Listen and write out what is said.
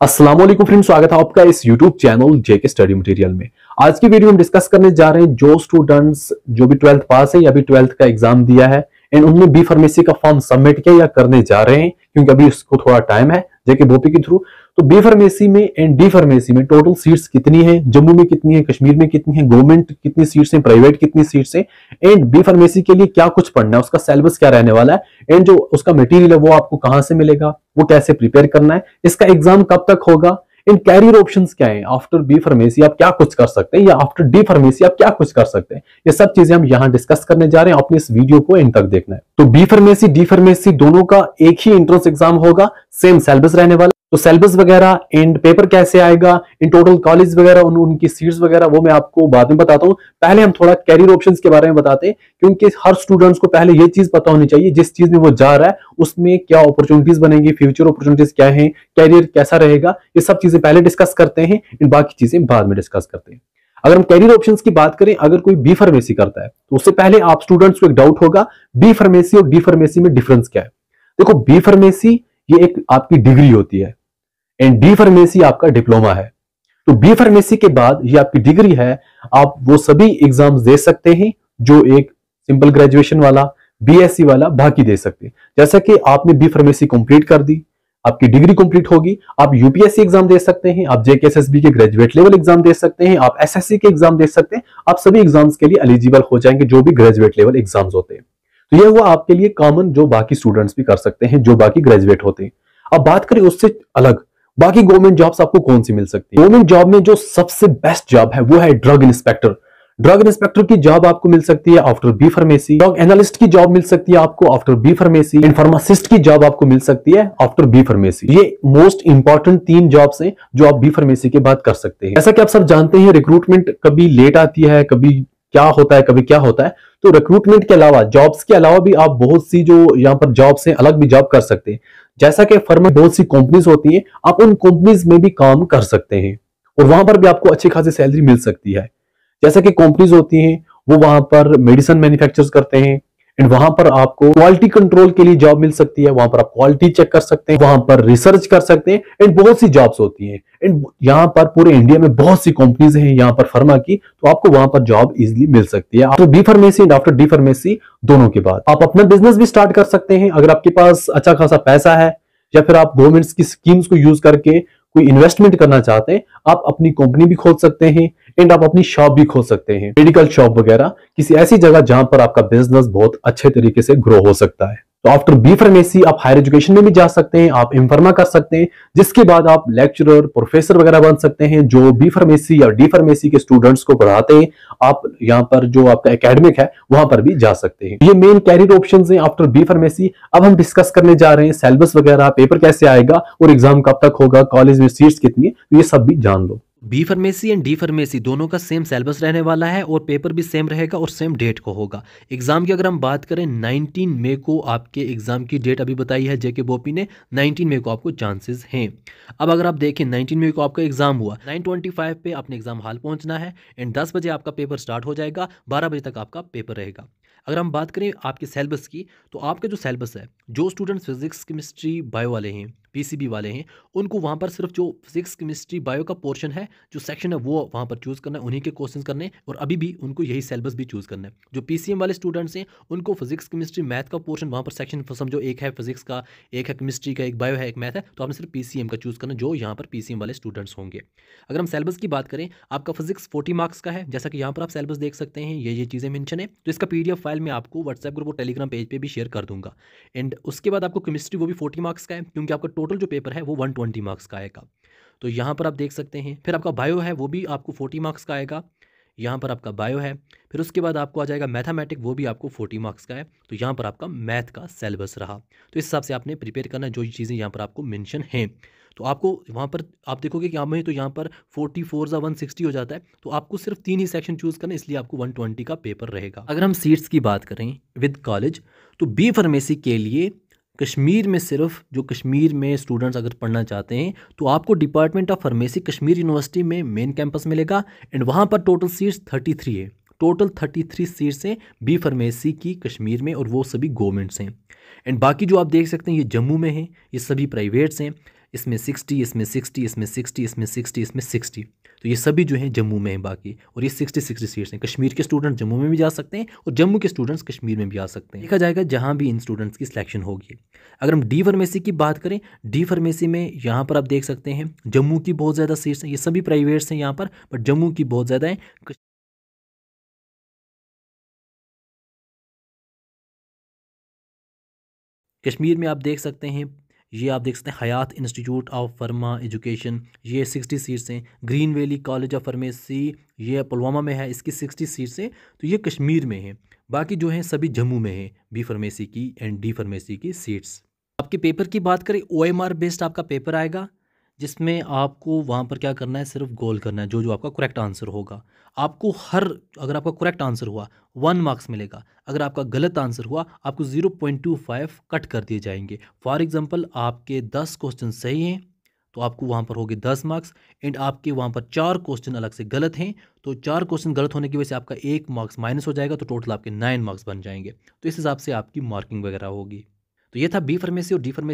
अस्सलाम फ्रेंड स्वागत है आपका इस YouTube channel JK study material में। आज की वीडियो में डिस्कस करने जा रहे हैं जो स्टूडेंट्स जो भी ट्वेल्थ पास है या भी ट्वेल्थ का एग्ज़ाम दिया है एंड उन्होंने बी फार्मेसी का फॉर्म सबमिट किया या करने जा रहे हैं, क्योंकि अभी उसको थोड़ा टाइम है। जेके भोपी के थ्रू तो बी फार्मेसी में एंड डी फार्मेसी में टोटल सीट्स कितनी है? जम्मू में कितनी है? कश्मीर में कितनी है? गवर्नमेंट कितनी सीट्स हैं? प्राइवेट कितनी सीट्स हैं? एंड बी फार्मेसी के लिए क्या कुछ पढ़ना है? उसका सिलेबस क्या रहने वाला है? एंड जो उसका मटेरियल है, वो आपको कहाँ से मिलेगा? वो कैसे प्रिपेयर करना है? इसका एग्ज़ाम कब तक होगा? इन कैरियर ऑप्शंस क्या है? आफ्टर बी फार्मेसी आप क्या कुछ कर सकते हैं? या आफ्टर डी फार्मेसी आप क्या कुछ कर सकते हैं? ये सब चीज़ें हम यहाँ डिस्कस करने जा रहे हैं। अपने इस वीडियो को इन तक देखना है। तो बी फार्मेसी डी फार्मेसी दोनों का एक ही एंट्रेंस एग्ज़ाम होगा सेम सिलेबस रहने वाला तो सिलेबस वगैरह एंड पेपर कैसे आएगा? इन टोटल कॉलेज वगैरह उन, उनकी सीट्स वगैरह वो मैं आपको बाद में बताता हूँ। पहले हम थोड़ा कैरियर ऑप्शंस के बारे में बताते हैं क्योंकि हर स्टूडेंट्स को पहले ये चीज़ पता होनी चाहिए जिस चीज़ में वो जा रहा है उसमें क्या अपॉर्चुनिटीज़ बनेंगी फ्यूचर अपॉर्चुनिटीज़ क्या है कैरियर कैसा रहेगा ये सब चीज़ें पहले डिस्कस करते हैं इन बाकी चीज़ें बाद में डिस्कस करते हैं। अगर हम कैरियर ऑप्शंस की बात करें अगर कोई बी फार्मेसी करता है तो उससे पहले आप स्टूडेंट्स को एक डाउट होगा बी फार्मेसी और डी फार्मेसी में डिफरेंस क्या है। देखो बी फार्मेसी ये एक आपकी डिग्री होती है। एंड डी फार्मेसी आपका डिप्लोमा है। तो बी फार्मेसी के बाद ये आपकी डिग्री है, आप वो सभी एग्ज़ाम्स दे सकते हैं, जो एक सिंपल ग्रेजुएशन वाला बीएससी वाला बाकी दे सकते हैं। जैसा कि आपने बी फार्मेसी कंप्लीट कर दी, आपकी डिग्री कंप्लीट होगी, आप यूपीएससी एग्ज़ाम दे सकते हैं, आप जेकेएसएसबी के ग्रेजुएट लेवल एग्ज़ाम दे सकते हैं, आप एसएससी के एग्ज़ाम दे सकते हैं, आप सभी एग्ज़ाम्स के लिए एलिजिबल हो जाएँगे, जो भी ग्रेजुएट लेवल एग्ज़ाम्स होते हैं। तो यह हुआ आपके लिए कॉमन जो बाकी स्टूडेंट्स भी कर सकते हैं, जो बाकी ग्रेजुएट होते हैं। अब बात करें उससे अलग बाकी गवर्नमेंट जॉब्स आपको कौन सी मिल सकती है? गवर्नमेंट जॉब में जो सबसे बेस्ट जॉब है, वो है ड्रग इंस्पेक्टर ड्रग इंस्पेक्टर की जॉब आपको मिल सकती है after B pharmacy drug analyst की जॉब मिल सकती है आपको after B pharmacy and pharmacist की जॉब आपको मिल सकती है आफ्टर बी फार्मेसी ये मोस्ट इंपॉर्टेंट तीन जॉब्स हैं जो आप बी फार्मेसी के बाद कर सकते हैं। जैसा कि आप सब जानते हैं रिक्रूटमेंट कभी लेट आती है, कभी क्या होता है, कभी क्या होता है? तो रिक्रूटमेंट के अलावा जॉब्स के अलावा भी आप बहुत सी जो यहाँ पर जॉब्स हैं, अलग भी जॉब कर सकते हैं। जैसा कि फर्म में बहुत सी कंपनीज़ होती हैं, आप उन कंपनीज़ में भी काम कर सकते हैं। और वहाँ पर भी आपको अच्छी खासी सैलरी मिल सकती है। जैसा कि कंपनीज़ होती हैं, वो वहाँ पर मेडिसिन मैन्युफैक्चर करते हैं एंड वहाँ पर आपको क्वालिटी कंट्रोल के लिए जॉब मिल सकती है, वहाँ पर आप क्वालिटी चेक कर सकते हैं, वहाँ पर रिसर्च कर सकते हैं एंड बहुत सी जॉब्स होती हैं। एंड यहाँ पर पूरे इंडिया में बहुत सी कंपनीज़ हैं यहाँ पर फर्मा की तो आपको वहाँ पर जॉब इजिली मिल सकती है। After B pharmacy and after D pharmacy दोनों के बाद। आप अपना बिज़नेस भी स्टार्ट कर सकते हैं। अगर आपके पास अच्छा खासा पैसा है, या फिर आप गवर्नमेंट की स्कीम्स को यूज़ करके कोई इन्वेस्टमेंट करना चाहते हैं, आप अपनी कंपनी भी खोल सकते हैं। एंड आप अपनी शॉप भी खोल सकते हैं। मेडिकल शॉप वगैरह, किसी ऐसी जगह जहाँ पर आपका बिज़नेस बहुत अच्छे तरीके से ग्रो हो सकता है। तो आफ्टर बी फार्मेसी आप हायर एजुकेशन में भी जा सकते हैं, आप इन्फर्मा कर सकते हैं, जिसके बाद आप लेक्चरर प्रोफेसर वगैरह बन सकते हैं, जो बी फार्मेसी या डी फार्मेसी के स्टूडेंट्स को पढ़ाते हैं। आप यहाँ पर जो आपका एकेडमिक है, वहाँ पर भी जा सकते हैं। ये मेन कैरियर ऑप्शन है आफ्टर बी फार्मेसी अब हम डिस्कस करने जा रहे हैं सिलेबस वगैरह पेपर कैसे आएगा, और एग्ज़ाम कब तक होगा कॉलेज में सीट्स कितनी है तो ये सब भी जान लो। B pharmacy and D pharmacy दोनों का सेम सिलेबस रहने वाला है और पेपर भी सेम रहेगा और सेम डेट को होगा। एग्ज़ाम की अगर हम बात करें 19 मई को आपके एग्ज़ाम की डेट अभी बताई है जेके बोपी ने 19 मई को आपको चांसेस हैं। अब अगर आप देखें 19 मई को आपका एग्ज़ाम हुआ 9:25 पे अपने एग्ज़ाम हॉल पहुँचना है एंड 10 बजे आपका पेपर स्टार्ट हो जाएगा 12 बजे तक आपका पेपर रहेगा। अगर हम बात करें आपके सेलेबस की तो आपका जो सेलेबस है, जो स्टूडेंट्स फिजिक्स केमिस्ट्री बायो वाले हैं पीसीबी वाले हैं, उनको वहाँ पर सिर्फ़ जो फिजिक्स केमिस्ट्री बायो का पोर्शन है, जो सेक्शन है, वो वहाँ पर चूज़ करना है, उन्हीं के क्वेश्चन करने और अभी भी उनको यही सिलेबस भी चूज़ करना है। जो पीसीएम वाले स्टूडेंट्स हैं, उनको फिजिक्स केमिस्ट्री मैथ का पोर्शन वहाँ पर सेक्शन समझो एक है फिजिक्स का, एक है केमिस्ट्री का, एक बायो है, एक मैथ है तो आपने सिर्फ़ पी का चूज़ करना जो यहाँ पर पी वाले स्टूडेंट्स होंगे। अगर हम सिलेबस की बात करें, आपका फिजिक्स फोर्टी मार्क्स का है, जैसा कि यहाँ पर आप सिलेबस देख सकते हैं, ये ये चीज़ें मैंशन है तो इसका पी फ़ाइल मैं आपको व्हाट्सएप ग्रुप और टेलीग्राम पेज पर भी शेयर कर दूँगा। एंड उसके बाद आपको केमिस्ट्री वो भी फोर्टी मार्क्स का है, क्योंकि आपका टोटल जो पेपर है, वो वन ट्वेंटी मार्क्स का आएगा। तो यहाँ पर आप देख सकते हैं, फिर आपका बायो है, वो भी आपको फोर्टी मार्क्स का आएगा। यहाँ पर आपका बायो है, फिर उसके बाद आपको आ जाएगा मैथमेटिक वो भी आपको फोर्टी मार्क्स का है। तो यहाँ पर आपका मैथ का सिलेबस रहा। तो इस हिसाब से आपने प्रिपेयर करना जो चीज़ें यहाँ पर आपको मेंशन हैं। तो आपको वहाँ पर, आप देखोगे कि हमें तो यहाँ पर फोर्टी फोर या वन सिक्सटी हो जाता है। तो आपको सिर्फ़ तीन ही सेक्शन चूज़ करना इसलिए आपको वन ट्वेंटी का पेपर रहेगा। अगर हम सीट्स की बात करें विद कॉलेज तो बी फार्मेसी के लिए कश्मीर में सिर्फ़, जो कश्मीर में स्टूडेंट्स अगर पढ़ना चाहते हैं तो आपको department of pharmacy Kashmir university में मेन कैंपस मिलेगा एंड वहाँ पर टोटल सीट्स थर्टी थ्री है। टोटल थर्टी थ्री सीट्स हैं बी फार्मेसी की कश्मीर में और वो सभी गवर्नमेंट्स हैं। एंड बाकी जो आप देख सकते हैं, ये जम्मू में हैं, ये सभी प्राइवेट्स हैं। इसमें सिक्सटी इसमें सिक्सटी इसमें सिक्सटी इसमें सिक्सटी इसमें सिक्सटी। तो ये सभी जो हैं जम्मू में हैं बाकी। और ये सिक्सटी सिक्सटी सीट्स हैं। कश्मीर के स्टूडेंट जम्मू में भी जा सकते हैं और जम्मू के स्टूडेंट्स कश्मीर में भी आ सकते हैं। देखा जाएगा जहाँ भी इन स्टूडेंट्स की सिलेक्शन होगी। अगर हम डी फार्मेसी की बात करें, डी फार्मेसी में यहाँ पर आप देख सकते हैं जम्मू की बहुत ज़्यादा सीट्स हैं। ये सभी प्राइवेट्स हैं यहाँ पर, बट जम्मू की बहुत ज़्यादा हैं। कश्मीर में आप देख सकते हैं ये आप देख सकते हैं, Hayat institute of pharma education, ये सिक्सटी सीट्स हैं। Green valley college of pharmacy, ये पुलवामा में है, इसकी सिक्सटी सीट्स हैं तो ये कश्मीर में है। बाकी जो हैं, सभी जम्मू में हैं, बी फार्मेसी की एंड डी फार्मेसी की सीट्स। आपके पेपर की बात करें, ओ एम आर बेस्ड आपका पेपर आएगा। जिसमें आपको वहाँ पर क्या करना है, सिर्फ़ गोल करना है, जो जो आपका करेक्ट आंसर होगा। आपको हर, अगर आपका करेक्ट आंसर हुआ वन मार्क्स मिलेगा। अगर आपका गलत आंसर हुआ, आपको zero point two five cut कर दिए जाएँगे। फॉर एग्जांपल आपके दस क्वेश्चन सही हैं तो आपको वहाँ पर होगी दस मार्क्स एंड आपके वहाँ पर चार क्वेश्चन अलग से गलत हैं तो चार क्वेश्चन गलत होने की वजह से आपका एक मार्क्स माइनस हो जाएगा तो टोटल आपके नाइन मार्क्स बन जाएँगे। तो इस हिसाब से आपकी मार्किंग वगैरह होगी। तो ये था बी फार्मेसी और डी फार्मेसी